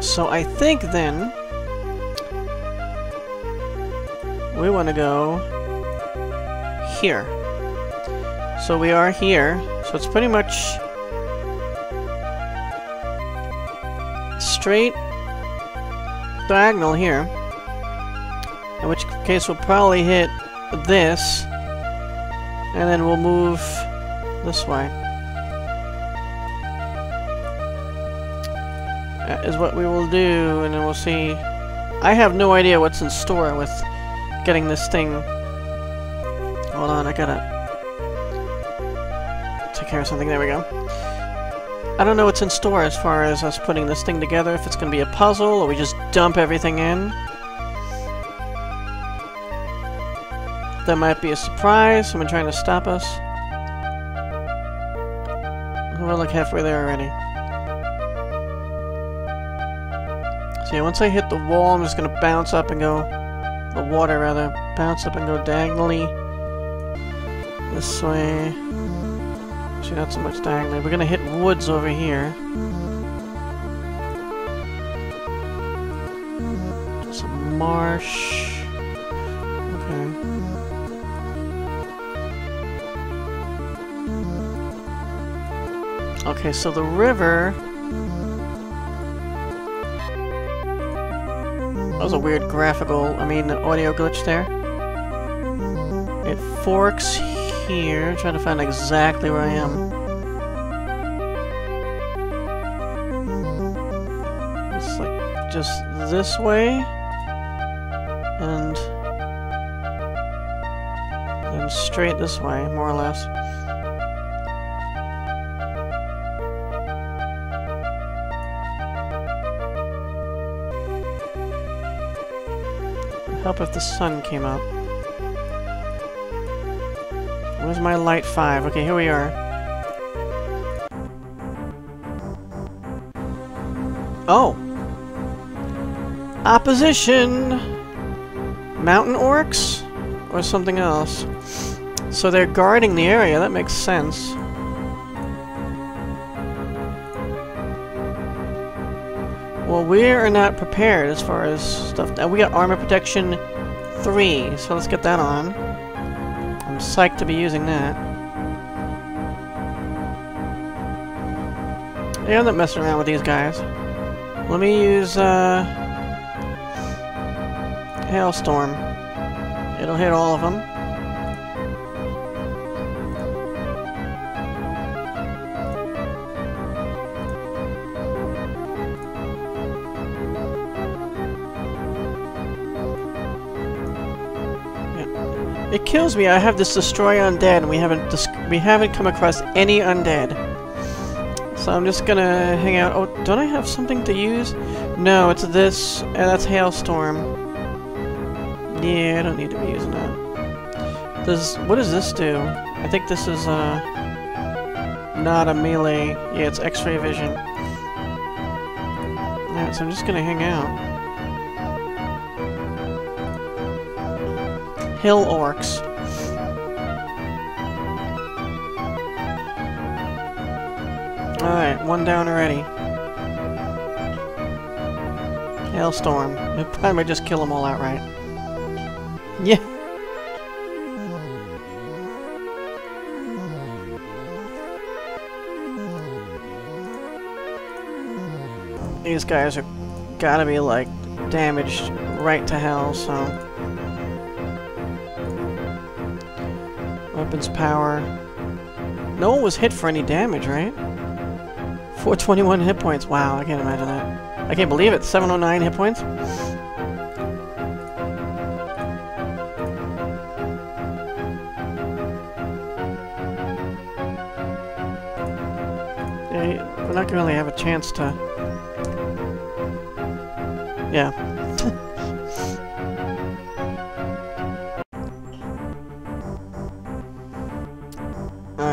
So I think then we want to go here. So we are here. So it's pretty much straight diagonal here. In which case we'll probably hit this and then we'll move this way. Is what we will do, and then we'll see. I have no idea what's in store with getting this thing. Hold on, I gotta take care of something. There we go. I don't know what's in store as far as us putting this thing together, if it's gonna be a puzzle, or we just dump everything in. There might be a surprise, someone trying to stop us. We're like halfway there already. Yeah, once I hit the wall, I'm just gonna bounce up and go... The water, rather. Bounce up and go diagonally. This way. Actually, not so much diagonally. We're gonna hit woods over here. Some marsh. Okay. Okay, so the river... was a weird graphical, I mean, audio glitch there. It forks here, trying to find exactly where I am. It's like just this way, and then straight this way, more or less. Help if the sun came up. Where's my light 5? Okay, here we are. Oh! Opposition! Mountain orcs? Or something else? So they're guarding the area, that makes sense. We are not prepared as far as stuff. Now, we got armor protection 3, so let's get that on. I'm psyched to be using that. Yeah, I'm not messing around with these guys. Let me use, uh... Hailstorm. It'll hit all of them. It kills me. I have this destroy undead, and we haven't we haven't come across any undead. So I'm just gonna hang out. Oh, don't I have something to use? No, it's this, and that's hailstorm. Yeah, I don't need to be using that. Does what does this do? I think this is uh not a melee. Yeah, it's X-ray vision. Yeah, so I'm just gonna hang out. Hill Orcs. Alright, one down already. Hailstorm. I might just kill them all outright. Yeah. These guys are gotta be like damaged right to hell, so... Weapons power. No one was hit for any damage, right? 421 hit points. Wow, I can't imagine that. I can't believe it. 709 hit points? Yeah, we're not going to really have a chance to... Yeah.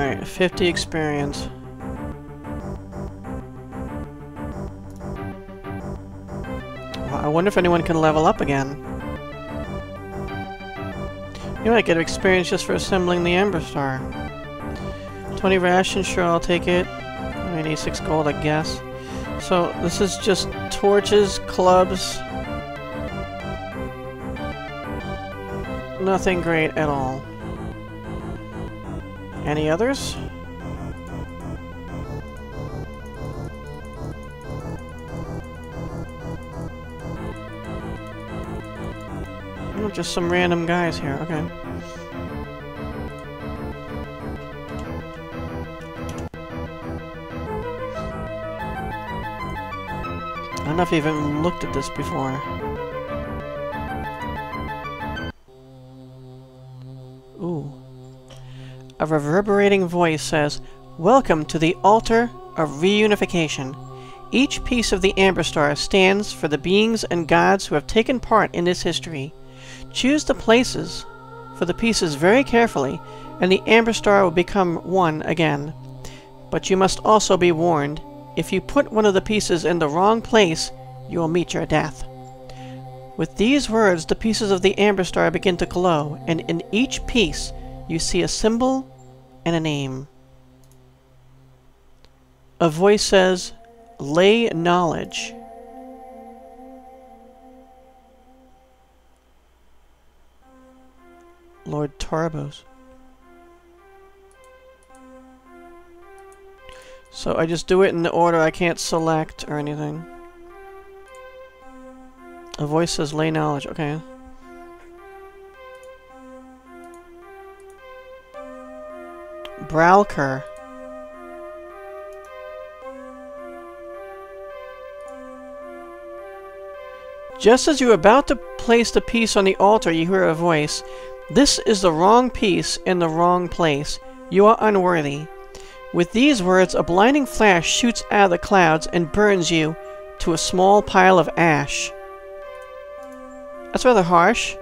Alright, 50 experience. I wonder if anyone can level up again. You might get experience just for assembling the Amber Star. 20 rations, sure, I'll take it. I need 6 gold, I guess. So, this is just torches, clubs. Nothing great at all. Any others? Oh, just some random guys here, okay. I don't know if I even looked at this before. A reverberating voice says, Welcome to the Altar of Reunification. Each piece of the Amber Star stands for the beings and gods who have taken part in this history. Choose the places for the pieces very carefully, and the Amber Star will become one again. But you must also be warned, if you put one of the pieces in the wrong place, you will meet your death. With these words, the pieces of the Amber Star begin to glow, and in each piece you see a symbol and a name. A voice says, Lay knowledge. Lord Tarabos. So I just do it in the order I can't select or anything. A voice says lay knowledge, okay. Bralkur. Just as you're about to place the piece on the altar, you hear a voice. This is the wrong piece in the wrong place. You are unworthy. With these words, a blinding flash shoots out of the clouds and burns you to a small pile of ash. That's rather harsh.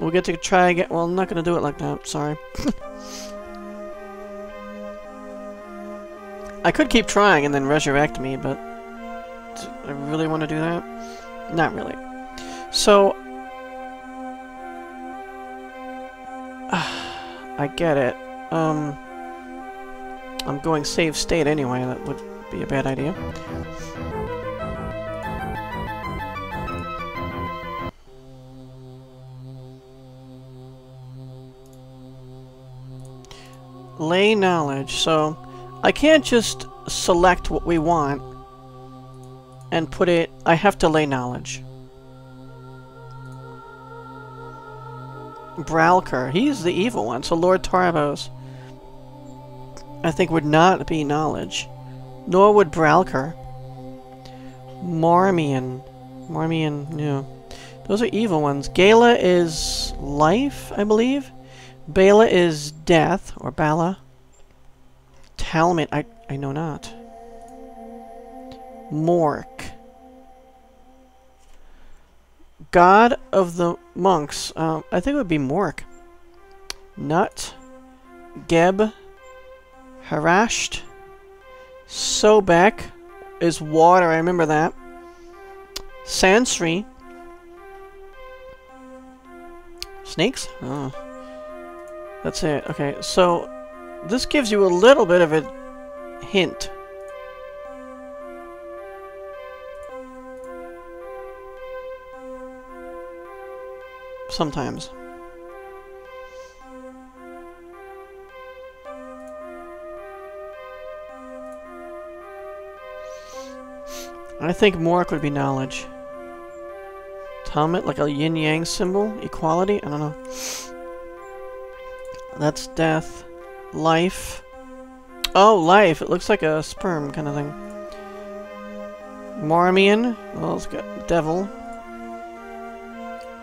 We'll get to try again. Well, I'm not going to do it like that. Sorry. I could keep trying and then resurrect me, but I really want to do that? Not really. So, I get it. Um, I'm going save state anyway. That would be a bad idea. Lay knowledge. So, I can't just select what we want and put it... I have to lay knowledge. Bralkur. He's the evil one, so Lord Tarabos I think would not be knowledge. Nor would Bralkur. Marmion. Marmion, yeah. Those are evil ones. Gala is life, I believe. Bala is death, or Bala. Talmit, I, I know not. Mork. God of the monks. Um, I think it would be Mork. Nut. Geb. Harashed. Sobek is water, I remember that. Sansri. Snakes? Oh. That's it. Okay, so this gives you a little bit of a hint. Sometimes. I think Mork would be knowledge. Talmud, like a yin-yang symbol? Equality? I don't know. That's death. Life. Oh, life! It looks like a sperm kind of thing. Marmion. Well, it's got devil.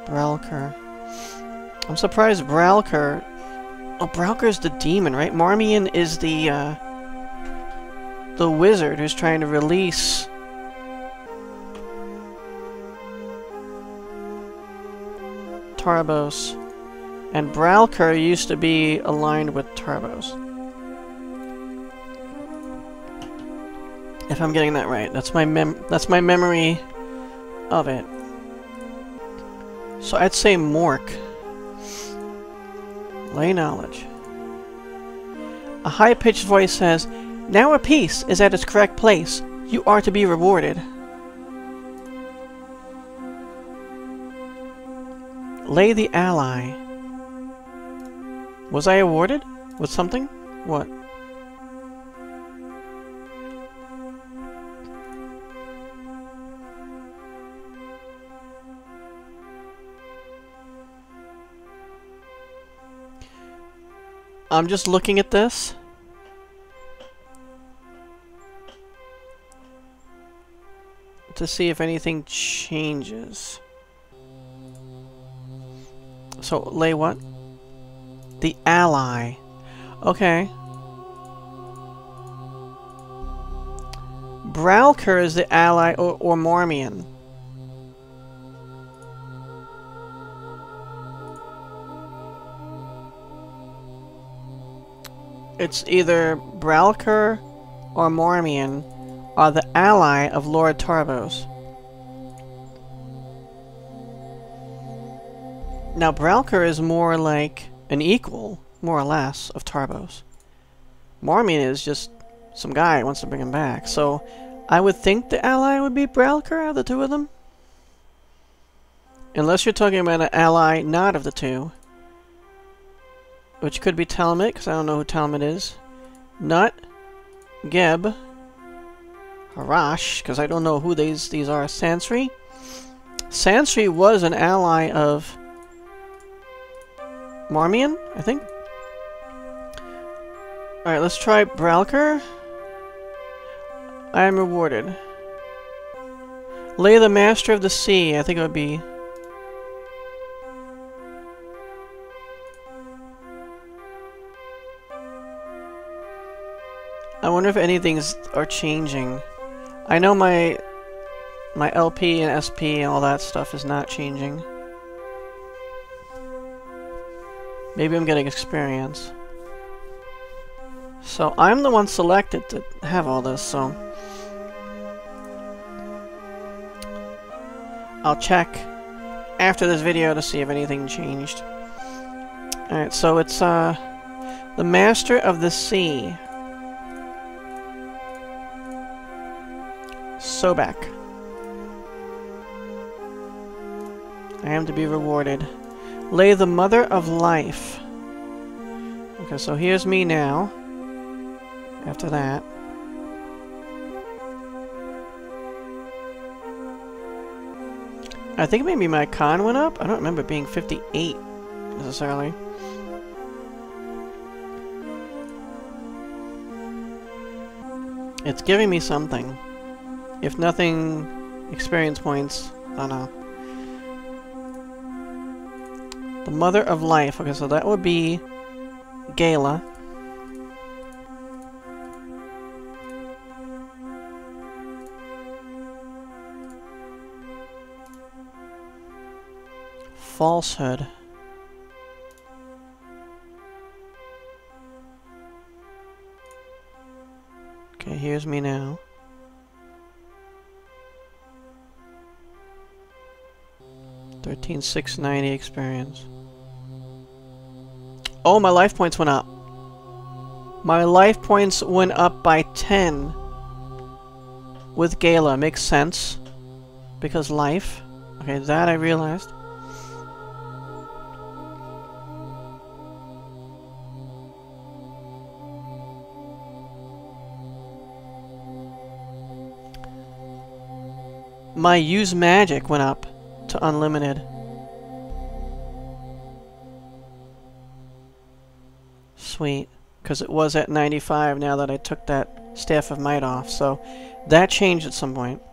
Bralkur. I'm surprised Bralkur... Oh, Bralkur's the demon, right? Marmion is the, uh... The wizard who's trying to release... Tarabos. And Bralkur used to be aligned with Tarbos. If I'm getting that right. That's my mem that's my memory of it. So I'd say Mork. Lay knowledge. A high-pitched voice says, Now a piece is at its correct place. You are to be rewarded. Lay the ally. Was I awarded with something? What? I'm just looking at this. To see if anything changes. So, lay what? The ally. Okay. Bralkur is the ally or, or Marmion. It's either Bralkur or Marmion are the ally of Lord Tarbos. Now, Bralker is more like an equal, more or less, of Tarbos. Marmion is just some guy wants to bring him back. So, I would think the ally would be Bralkur out of the two of them. Unless you're talking about an ally not of the two. Which could be Talmud, because I don't know who Talmud is. Nut. Geb. Harash, because I don't know who these, these are. Sansri. Sansri was an ally of Marmion, I think. Alright, let's try Bralkur. I am rewarded. Lay the Master of the Sea, I think it would be... I wonder if anything's are changing. I know my my LP and SP and all that stuff is not changing. Maybe I'm getting experience. So I'm the one selected to have all this, so... I'll check after this video to see if anything changed. Alright, so it's, uh... The Master of the Sea. Sobek. I am to be rewarded. Lay the Mother of Life. Okay, so here's me now. After that. I think maybe my con went up. I don't remember being 58 necessarily. It's giving me something. If nothing, experience points. I don't know. The Mother of Life. Okay, so that would be Gala. Falsehood. Okay, here's me now. Thirteen six ninety experience. Oh, my life points went up. My life points went up by 10 with Gala. Makes sense. Because life. Okay, that I realized. My use magic went up to unlimited. Sweet. Because it was at 95 now that I took that Staff of Might off. So that changed at some point.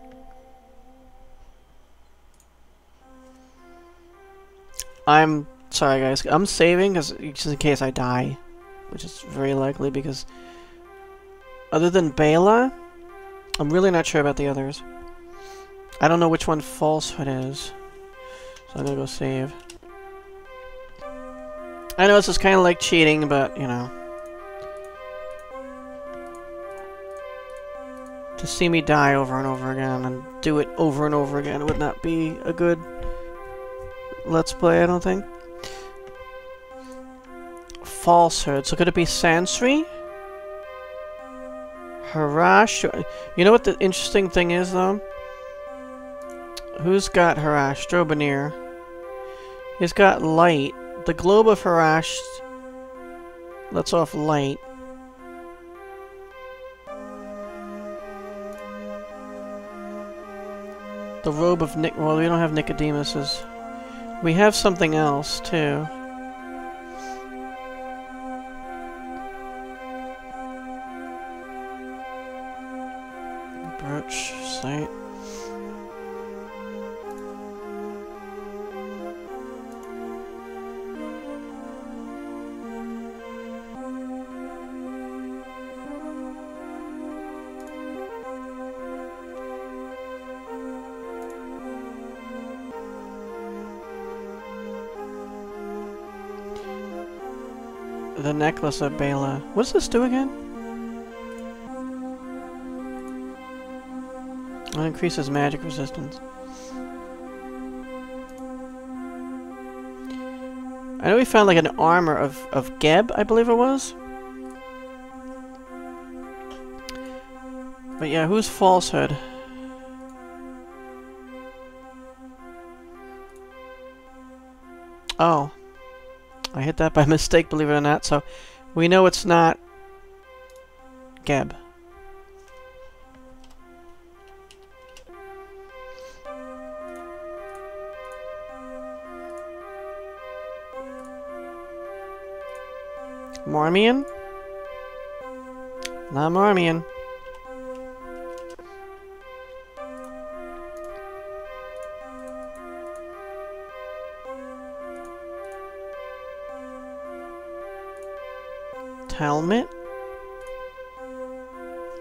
I'm sorry guys. I'm saving cause, just in case I die. Which is very likely because other than Bela, I'm really not sure about the others. I don't know which one falsehood is. So I'm gonna go save. I know this is kind of like cheating, but, you know. To see me die over and over again and do it over and over again would not be a good Let's Play, I don't think. Falsehood. So could it be Sansri? Harash. You know what the interesting thing is, though? Who's got Harash? Drobonir. He's got light. The globe of Harash lets off light. The robe of Nick. Well, we don't have Nicodemus's. We have something else, too. Necklace of Bela. What's this do again? It increases magic resistance. I know we found like an armor of, of Geb, I believe it was. But yeah, who's Falsehood? Oh. I hit that by mistake, believe it or not, so we know it's not Geb. Marmion? Not Marmion. Helmet?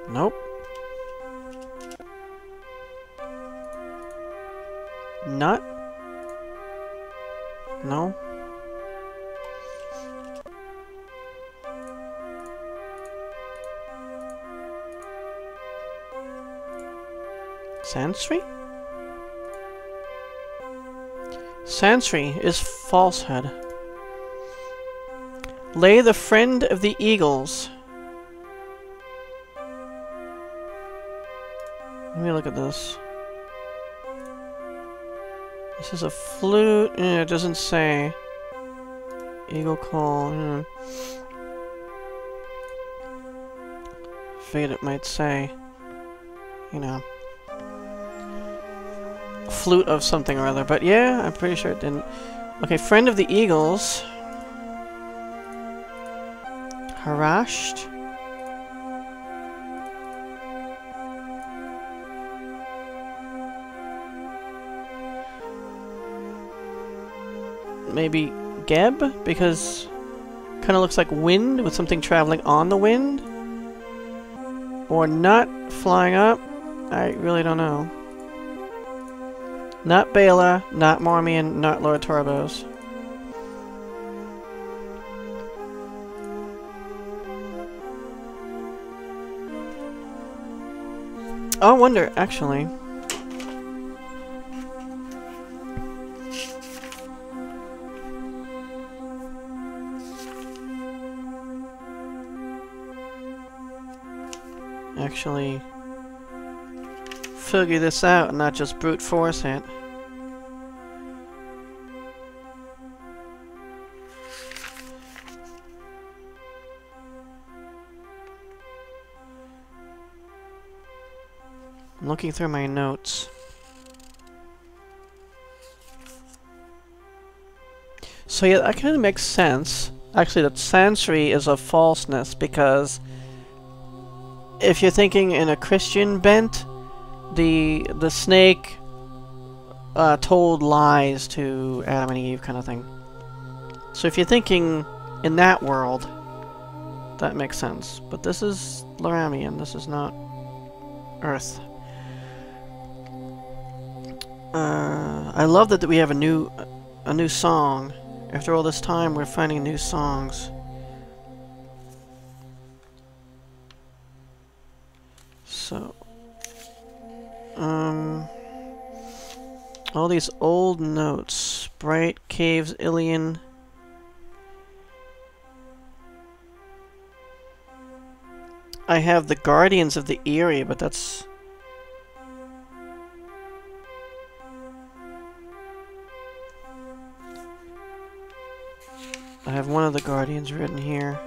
Nope. Nut? No. Sansri? Sansri is falsehood. Lay the friend of the eagles. Let me look at this. This is a flute. Yeah, it doesn't say. Eagle call. Yeah. Fate it might say. You know. Flute of something or other. But yeah, I'm pretty sure it didn't. Okay, friend of the eagles. Harassed. Maybe Geb? Because kind of looks like wind with something traveling on the wind? Or not flying up? I really don't know. Not Bela, not Marmion, not Lord Tarbos. Oh, I wonder, actually. Actually, figure this out and not just brute force it. Looking through my notes. So yeah, that kind of makes sense. Actually, that Sansri is a falseness because if you're thinking in a Christian bent, the the snake uh, told lies to Adam and Eve, kind of thing. So if you're thinking in that world, that makes sense. But this is Lyramion. This is not Earth. Uh, I love that, we have a new a new song. After all this time, we're finding new songs. So, um, all these old notes. Bright Caves, Ilion. I have the Guardians of the Eyrie, but that's... have one of the Guardians written here.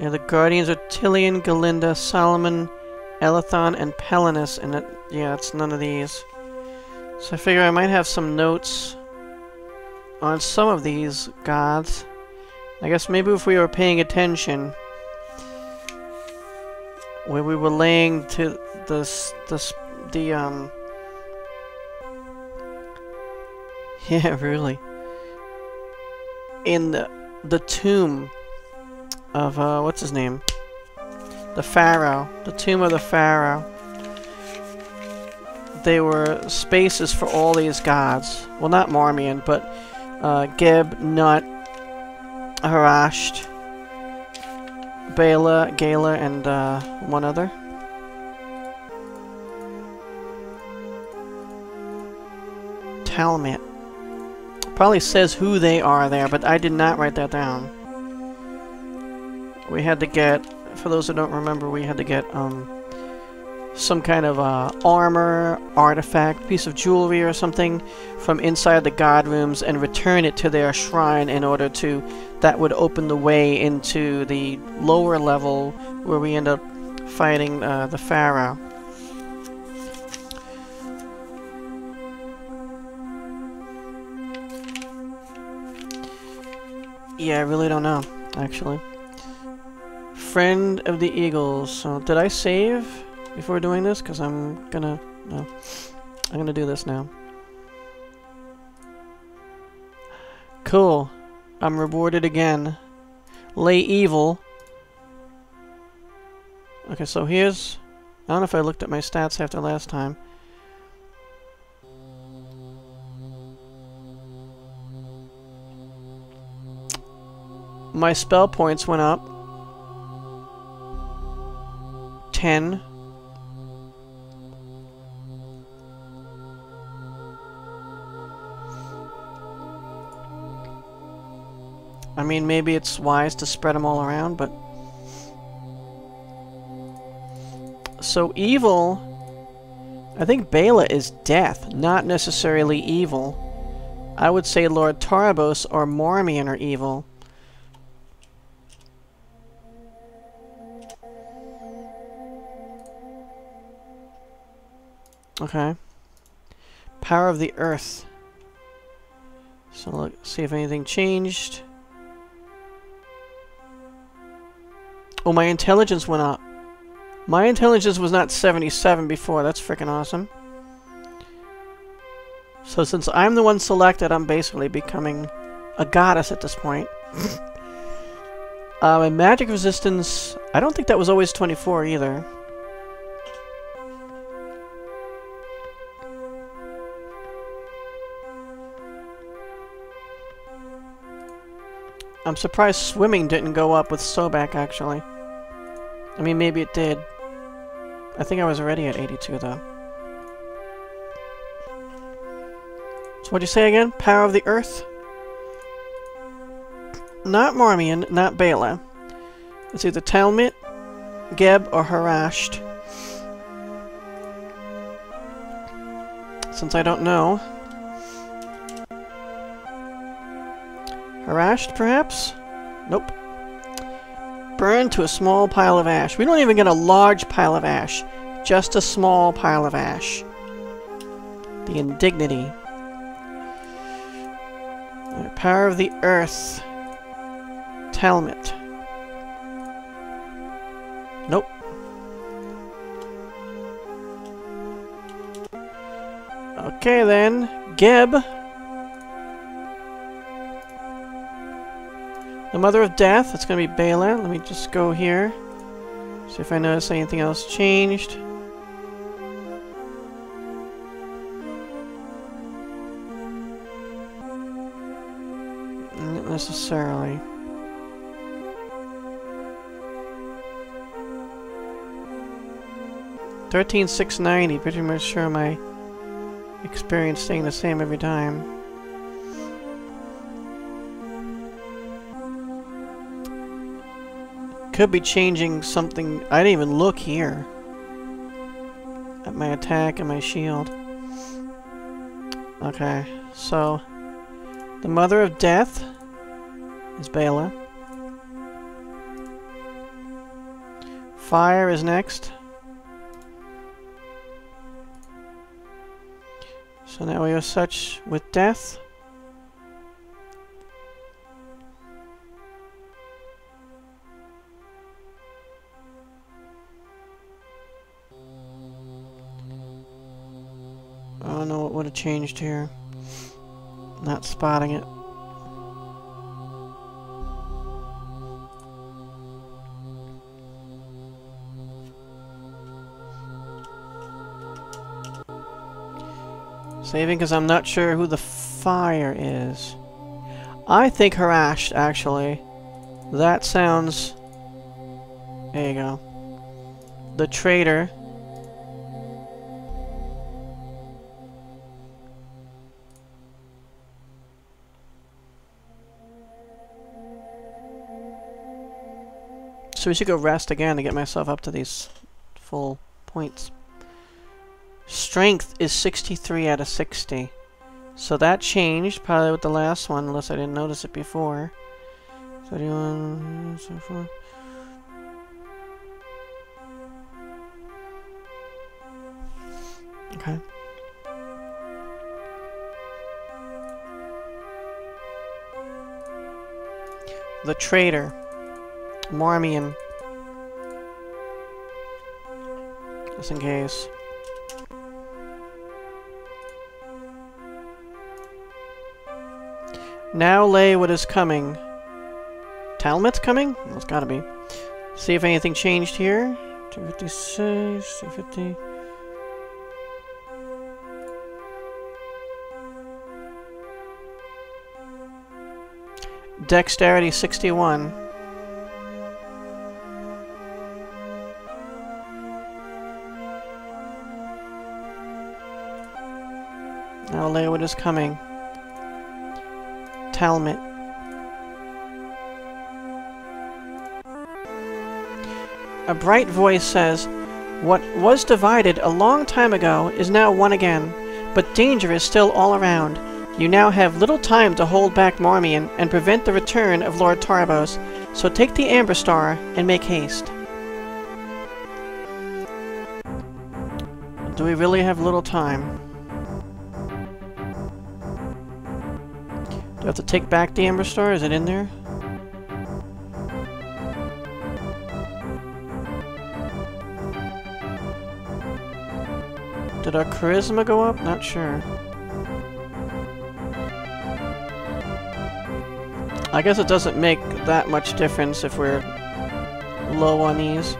Yeah, the Guardians are Tilion, Galinda, Solomon, Elathon, and Pelinus, and it, yeah, it's none of these. So I figure I might have some notes on some of these gods. I guess maybe if we were paying attention, where we were laying to this, this, the, um, yeah, really, in the, the tomb of, uh, what's his name? The Pharaoh. The Tomb of the Pharaoh. They were spaces for all these gods. Well, not Marmion, but uh, Geb, Nut, Harasht, Bela, Gala, and uh, one other. Talmit. Probably says who they are there, but I did not write that down. We had to get, for those who don't remember, we had to get um, some kind of uh, armor, artifact, piece of jewelry or something from inside the god rooms and return it to their shrine in order to, that would open the way into the lower level where we end up fighting uh, the pharaoh. Yeah, I really don't know, actually. Friend of the Eagles. So, did I save before doing this? Because I'm gonna... No. I'm gonna do this now. Cool. I'm rewarded again. Lay evil. Okay, so here's... I don't know if I looked at my stats after last time. My spell points went up. 10. I mean, maybe it's wise to spread them all around, but... So evil... I think Bela is death, not necessarily evil. I would say Lord Tarabos or Marmion are evil. Okay. Power of the Earth. So look, see if anything changed. Oh, my intelligence went up. My intelligence was not 77 before. That's freaking awesome. So since I'm the one selected, I'm basically becoming a goddess at this point. uh, my magic resistance, I don't think that was always 24 either. I'm surprised swimming didn't go up with Sobek, actually. I mean, maybe it did. I think I was already at 82, though. So what'd you say again? Power of the Earth? Not Marmion, not Bela. It's either Talmit, Geb, or Harasht. Since I don't know, Harashed, perhaps? Nope. Burned to a small pile of ash. We don't even get a large pile of ash. Just a small pile of ash. The indignity. The power of the earth. Talmit. Nope. Okay then. Geb. The Mother of Death, it's going to be Bela. Let me just go here. See if I notice anything else changed. Not necessarily. Thirteen six ninety. Pretty much sure my experience staying the same every time. Could be changing something. I didn't even look here. At my attack and my shield. Okay, so... The Mother of Death is Bela. Fire is next. So now we are such with death. Don't know what would have changed here. Not spotting it. Saving because I'm not sure who the fire is. I think Harash, actually. That sounds... There you go. The traitor. So we should go rest again to get myself up to these full points. Strength is 63 out of 60. So that changed, probably with the last one, unless I didn't notice it before. 31, so forth. Okay. The Traitor. Marmion. Just in case. Now lay what is coming. Talmit's coming? Well, it's gotta be. See if anything changed here. 256, 250. Dexterity 61. Now what is coming. Talmud. A bright voice says, What was divided a long time ago is now one again, but danger is still all around. You now have little time to hold back Marmion and prevent the return of Lord Tarabos, so take the Amber Star and make haste. Do we really have little time? I have to take back the Amber Star? Is it in there? Did our charisma go up? Not sure. I guess it doesn't make that much difference if we're low on these.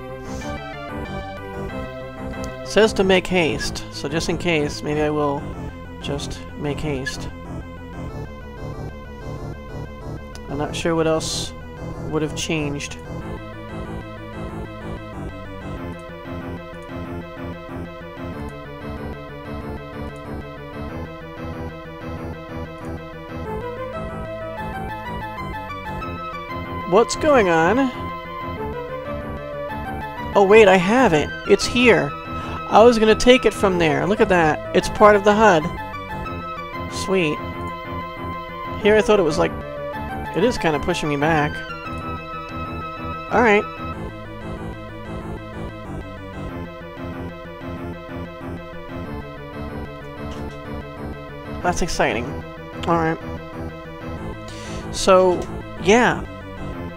It says to make haste, so just in case, maybe I will just make haste. I'm not sure what else would have changed. What's going on? Oh wait, I have it. It's here. I was gonna take it from there. Look at that. It's part of the HUD. Sweet. Here I thought it was like it is kind of pushing me back. Alright. That's exciting. Alright. So, yeah.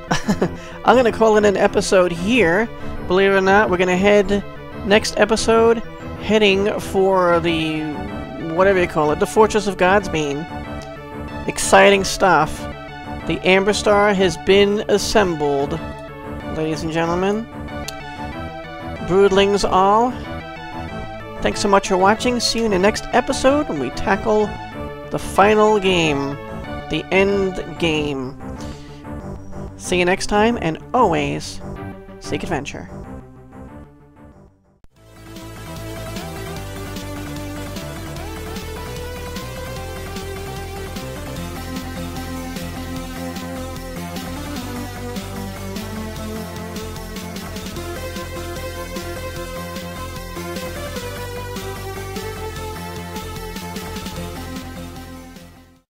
I'm gonna call it an episode here. Believe it or not, we're gonna head next episode heading for the whatever you call it, the Fortress of God's Godsbane. Exciting stuff. The Amber Star has been assembled, ladies and gentlemen. Broodlings all. Thanks so much for watching. See you in the next episode when we tackle the final game. The end game. See you next time, and always seek adventure.